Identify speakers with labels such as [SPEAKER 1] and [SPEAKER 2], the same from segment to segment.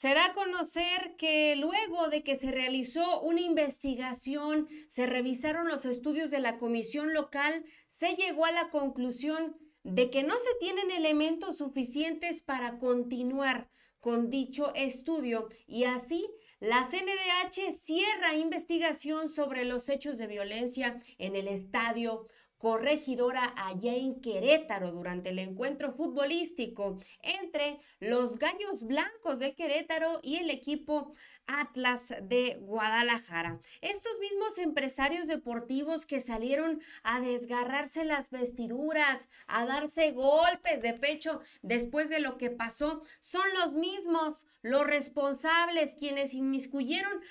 [SPEAKER 1] Se da a conocer que luego de que se realizó una investigación, se revisaron los estudios de la comisión local, se llegó a la conclusión de que no se tienen elementos suficientes para continuar con dicho estudio y así la CNDH cierra investigación sobre los hechos de violencia en el estadio corregidora allá en Querétaro durante el encuentro futbolístico entre los Gallos Blancos del Querétaro y el equipo Atlas de Guadalajara. Estos mismos empresarios deportivos que salieron a desgarrarse las vestiduras, a darse golpes de pecho después de lo que pasó, son los mismos, los responsables, quienes inmiscuyeron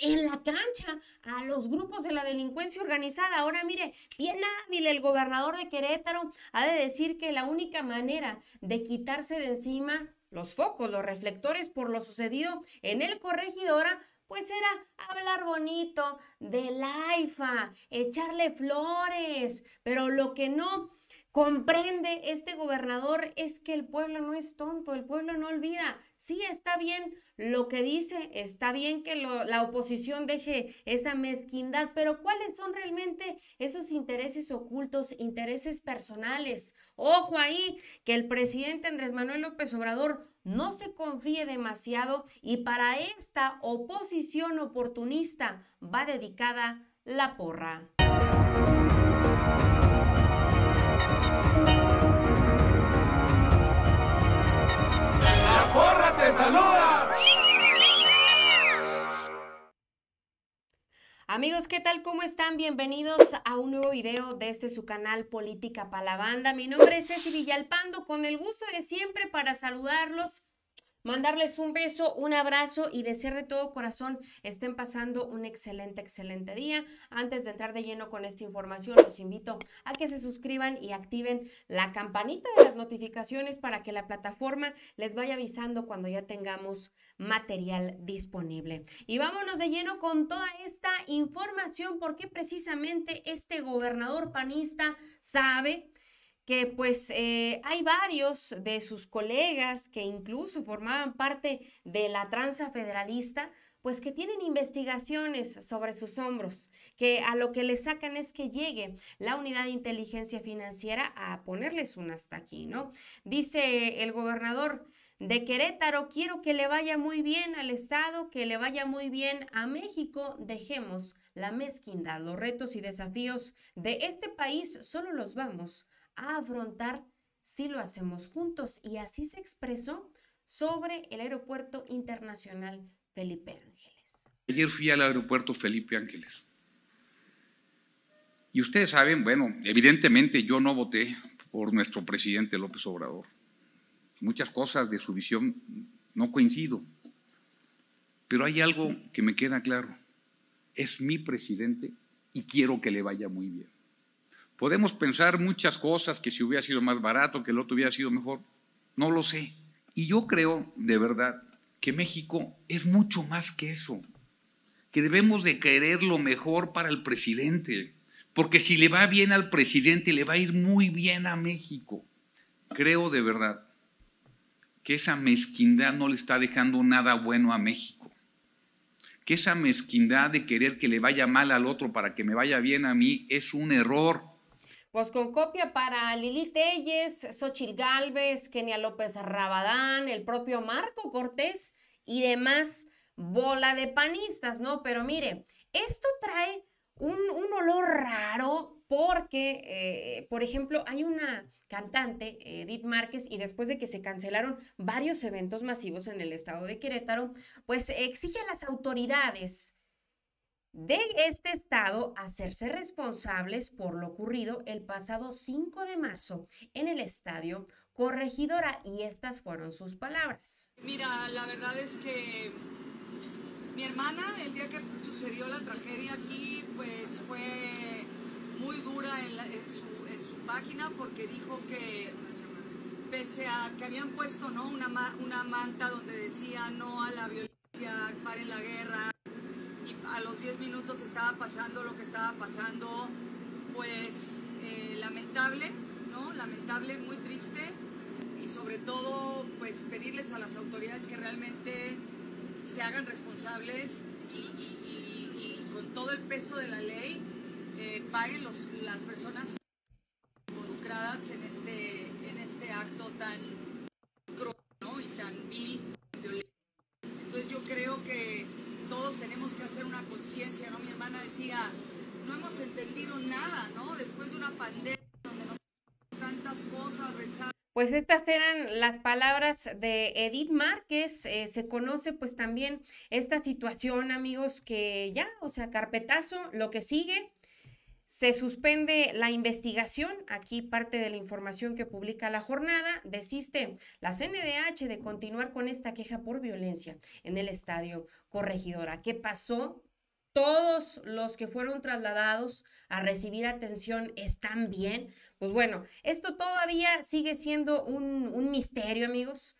[SPEAKER 1] en la cancha a los grupos de la delincuencia organizada. Ahora mire, bien hábil el gobernador de Querétaro ha de decir que la única manera de quitarse de encima los focos, los reflectores por lo sucedido en el corregidora, pues era hablar bonito de la echarle flores, pero lo que no comprende este gobernador es que el pueblo no es tonto, el pueblo no olvida. Sí, está bien lo que dice, está bien que la oposición deje esa mezquindad, pero ¿cuáles son realmente esos intereses ocultos, intereses personales? Ojo ahí, que el presidente Andrés Manuel López Obrador no se confíe demasiado y para esta oposición oportunista va dedicada la porra. Saluda. Amigos, ¿qué tal? ¿Cómo están? Bienvenidos a un nuevo video de este su canal Política para la Banda. Mi nombre es Ceci Villalpando, con el gusto de siempre para saludarlos mandarles un beso, un abrazo y desear de todo corazón estén pasando un excelente, excelente día. Antes de entrar de lleno con esta información, los invito a que se suscriban y activen la campanita de las notificaciones para que la plataforma les vaya avisando cuando ya tengamos material disponible. Y vámonos de lleno con toda esta información porque precisamente este gobernador panista sabe que pues eh, hay varios de sus colegas que incluso formaban parte de la tranza federalista, pues que tienen investigaciones sobre sus hombros, que a lo que le sacan es que llegue la unidad de inteligencia financiera a ponerles un hasta aquí, ¿no? Dice el gobernador de Querétaro, quiero que le vaya muy bien al Estado, que le vaya muy bien a México, dejemos la mezquindad, los retos y desafíos de este país, solo los vamos a afrontar si lo hacemos juntos. Y así se expresó sobre el Aeropuerto Internacional Felipe Ángeles.
[SPEAKER 2] Ayer fui al Aeropuerto Felipe Ángeles. Y ustedes saben, bueno, evidentemente yo no voté por nuestro presidente López Obrador. Muchas cosas de su visión no coincido. Pero hay algo que me queda claro. Es mi presidente y quiero que le vaya muy bien. Podemos pensar muchas cosas, que si hubiera sido más barato, que el otro hubiera sido mejor. No lo sé. Y yo creo, de verdad, que México es mucho más que eso. Que debemos de querer lo mejor para el presidente. Porque si le va bien al presidente, le va a ir muy bien a México. Creo de verdad que esa mezquindad no le está dejando nada bueno a México. Que esa mezquindad de querer que le vaya mal al otro para que me vaya bien a mí es un error.
[SPEAKER 1] Pues con copia para Lili Telles, Xochil Gálvez, Kenia López Rabadán, el propio Marco Cortés y demás bola de panistas, ¿no? Pero mire, esto trae un, olor raro porque, eh, por ejemplo, hay una cantante, Edith Márquez, y después de que se cancelaron varios eventos masivos en el estado de Querétaro, pues exige a las autoridades de este estado hacerse responsables por lo ocurrido el pasado 5 de marzo en el estadio Corregidora y estas fueron sus palabras.
[SPEAKER 3] Mira, la verdad es que mi hermana el día que sucedió la tragedia aquí pues fue muy dura en, su, página porque dijo que pese a que habían puesto ¿no? una, una manta donde decía no a la violencia, paren la guerra, a los 10 minutos estaba pasando lo que estaba pasando, pues eh, lamentable, ¿no? Lamentable, muy triste y sobre todo pues pedirles a las autoridades que realmente se hagan responsables y, con todo el peso de la ley eh, paguen los, las personas involucradas en este, en este acto tan cruel y tan vil, violento. Entonces yo creo que todos tenemos que hacer una decía, no hemos entendido nada, ¿no? Después de una pandemia donde nos tantas cosas, rezar.
[SPEAKER 1] Pues estas eran las palabras de Edith Márquez. Eh, se conoce pues también esta situación, amigos, que ya, o sea, carpetazo, lo que sigue. Se suspende la investigación, aquí parte de la información que publica la jornada, desiste la CNDH de continuar con esta queja por violencia en el estadio Corregidora. ¿Qué pasó? Todos los que fueron trasladados a recibir atención están bien. Pues bueno, esto todavía sigue siendo un, misterio, amigos.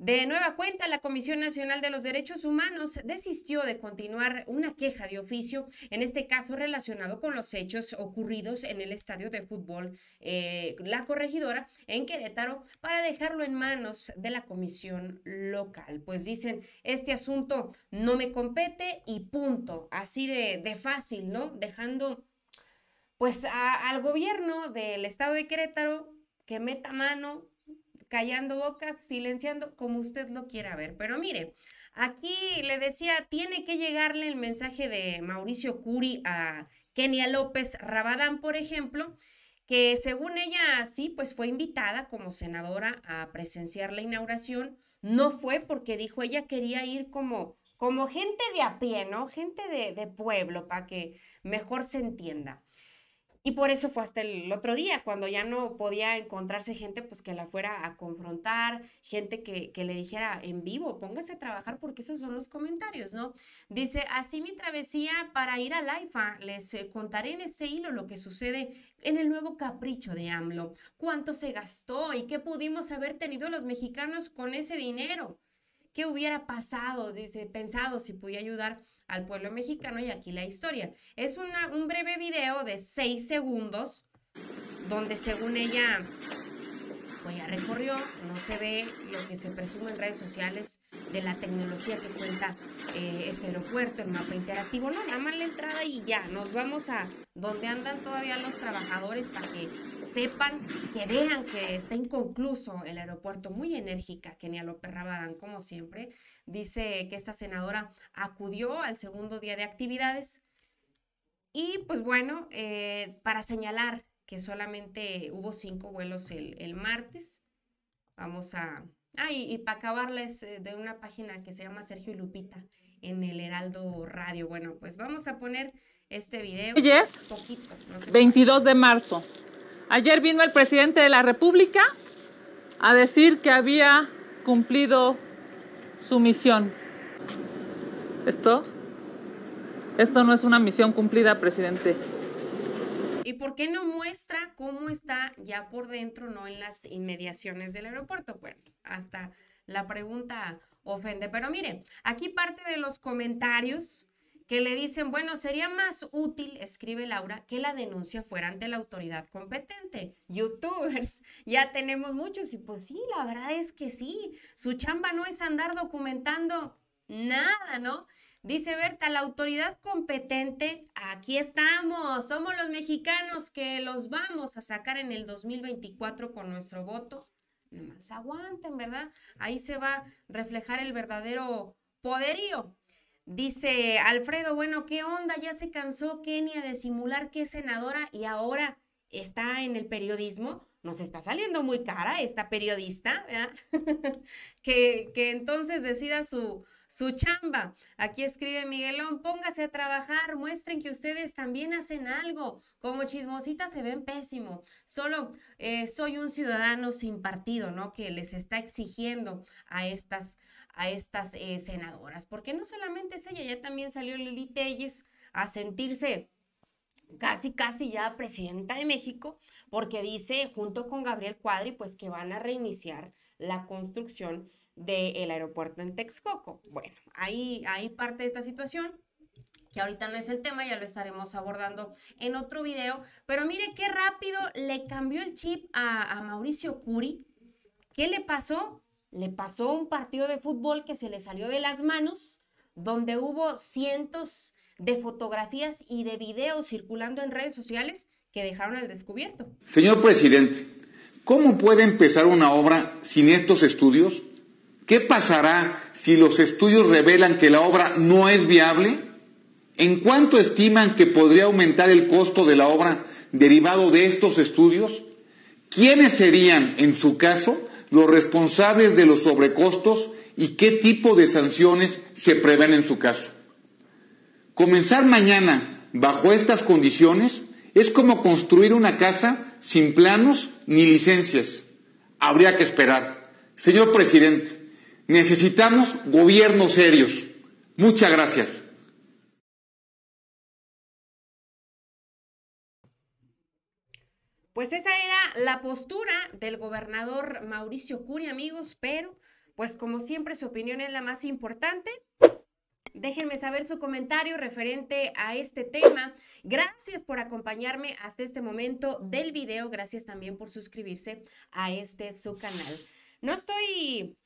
[SPEAKER 1] De nueva cuenta, la Comisión Nacional de los Derechos Humanos desistió de continuar una queja de oficio, en este caso relacionado con los hechos ocurridos en el estadio de fútbol eh, La Corregidora en Querétaro, para dejarlo en manos de la comisión local. Pues dicen, este asunto no me compete y punto, así de, de fácil, ¿no? Dejando pues al gobierno del estado de Querétaro que meta mano callando bocas, silenciando, como usted lo quiera ver. Pero mire, aquí le decía, tiene que llegarle el mensaje de Mauricio Curi a Kenia López Rabadán, por ejemplo, que según ella, sí, pues fue invitada como senadora a presenciar la inauguración. No fue porque dijo ella quería ir como, como gente de a pie, ¿no? Gente de, de pueblo, para que mejor se entienda. Y por eso fue hasta el otro día, cuando ya no podía encontrarse gente pues que la fuera a confrontar, gente que, que, le dijera en vivo, póngase a trabajar porque esos son los comentarios, ¿no? Dice, así mi travesía para ir a Laifa, les eh, contaré en ese hilo lo que sucede en el nuevo capricho de AMLO, cuánto se gastó y qué pudimos haber tenido los mexicanos con ese dinero. ¿Qué hubiera pasado? Dice, pensado si podía ayudar al pueblo mexicano y aquí la historia. Es un breve video de seis segundos donde según ella pues ya recorrió, no se ve lo que se presume en redes sociales de la tecnología que cuenta eh, este aeropuerto, el mapa interactivo, no, nada más la entrada y ya, nos vamos a donde andan todavía los trabajadores para que sepan, que vean que está inconcluso el aeropuerto, muy enérgica, Kenia López Rabadán, como siempre, dice que esta senadora acudió al segundo día de actividades y pues bueno, eh, para señalar que solamente hubo cinco vuelos el, el martes. Vamos a... Ah, y, para acabarles eh, de una página que se llama Sergio Lupita en el Heraldo Radio. Bueno, pues vamos a poner este video.
[SPEAKER 4] es poquito, 22 de marzo. Ayer vino el presidente de la República a decir que había cumplido su misión. ¿Esto? Esto no es una misión cumplida, presidente.
[SPEAKER 1] ¿Y por qué no muestra cómo está ya por dentro, no en las inmediaciones del aeropuerto? Bueno, hasta la pregunta ofende. Pero mire, aquí parte de los comentarios que le dicen, bueno, sería más útil, escribe Laura, que la denuncia fuera ante la autoridad competente. Youtubers, ya tenemos muchos y pues sí, la verdad es que sí, su chamba no es andar documentando nada, ¿no? Dice Berta, la autoridad competente, aquí estamos, somos los mexicanos que los vamos a sacar en el 2024 con nuestro voto. Nomás aguanten, ¿verdad? Ahí se va a reflejar el verdadero poderío. Dice Alfredo, bueno, ¿qué onda? Ya se cansó Kenia de simular que es senadora y ahora está en el periodismo. Nos está saliendo muy cara esta periodista, ¿verdad? que, que entonces decida su, su chamba. Aquí escribe Miguelón, póngase a trabajar, muestren que ustedes también hacen algo. Como chismositas se ven pésimo. Solo eh, soy un ciudadano sin partido, ¿no? Que les está exigiendo a estas, a estas eh, senadoras. Porque no solamente es ella, ya también salió Lili Telles a sentirse casi, casi ya presidenta de México, porque dice junto con Gabriel Cuadri, pues que van a reiniciar la construcción del aeropuerto en Texcoco. Bueno, ahí, ahí parte de esta situación que ahorita no es el tema, ya lo estaremos abordando en otro video, pero mire qué rápido le cambió el chip a, a Mauricio Curi. ¿Qué le pasó? le pasó un partido de fútbol que se le salió de las manos, donde hubo cientos de fotografías y de videos circulando en redes sociales que dejaron al descubierto.
[SPEAKER 2] Señor presidente, ¿cómo puede empezar una obra sin estos estudios? ¿Qué pasará si los estudios revelan que la obra no es viable? ¿En cuánto estiman que podría aumentar el costo de la obra derivado de estos estudios? ¿Quiénes serían, en su caso, los responsables de los sobrecostos y qué tipo de sanciones se prevén en su caso? Comenzar mañana bajo estas condiciones es como construir una casa sin planos ni licencias. Habría que esperar. Señor presidente, necesitamos gobiernos serios. Muchas gracias.
[SPEAKER 1] Pues esa era la postura del gobernador Mauricio Curi, amigos, pero pues como siempre su opinión es la más importante. Déjenme saber su comentario referente a este tema. Gracias por acompañarme hasta este momento del video. Gracias también por suscribirse a este su canal. No estoy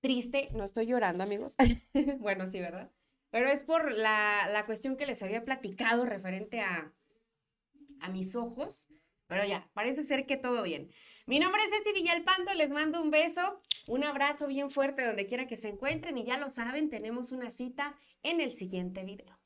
[SPEAKER 1] triste, no estoy llorando, amigos. bueno, sí, ¿verdad? Pero es por la, la, cuestión que les había platicado referente a, a mis ojos. Pero ya, parece ser que todo bien. Mi nombre es Ceci Villalpando, les mando un beso, un abrazo bien fuerte donde quiera que se encuentren y ya lo saben, tenemos una cita en el siguiente video.